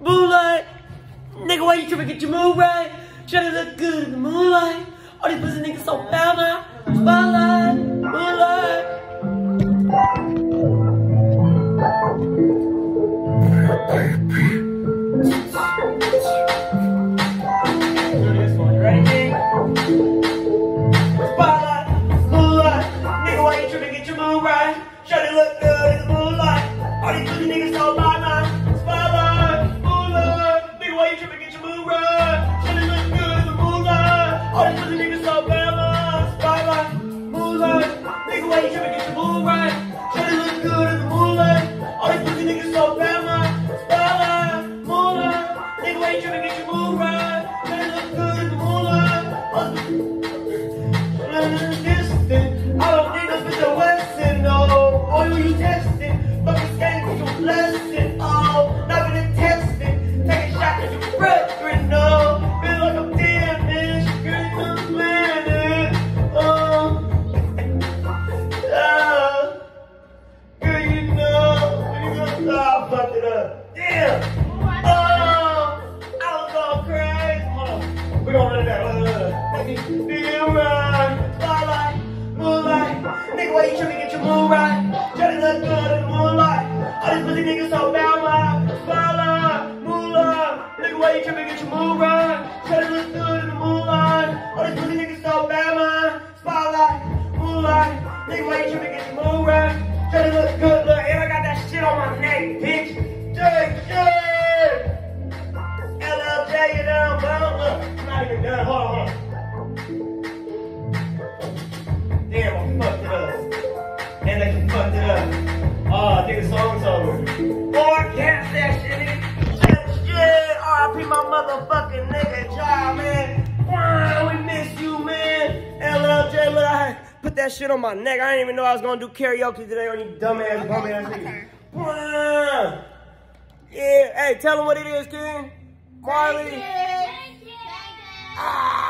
Moonlight. Nigga, why you tripping? Get your mood right. Try to look good in the moonlight. All these pussy niggas so bad, man. Spotlight, moonlight. Ready, why you tripping? Get the mood right. Try to look good Damn. Oh, I was crazy. Hold on. We're run it back. Right. Moonlight. Nigga, why you tripping? Get your mood right. To look good in the moonlight. All these pussy niggas moonlight. Nigga, why you tripping? Get your right. Look good in the moonlight. All these pussy niggas And they fucked it. Oh, I think the song's over. Boy, I can't that shit. Shit, shit. RIP my motherfucking nigga Jah, man. Wow, we miss you, man. LLJ, look, I put that shit on my neck. I didn't even know I was gonna do karaoke today on you dumbass, bum ass niggas. Wow. Yeah, hey, tell them what it is, King. Marley. Thank you. Ah.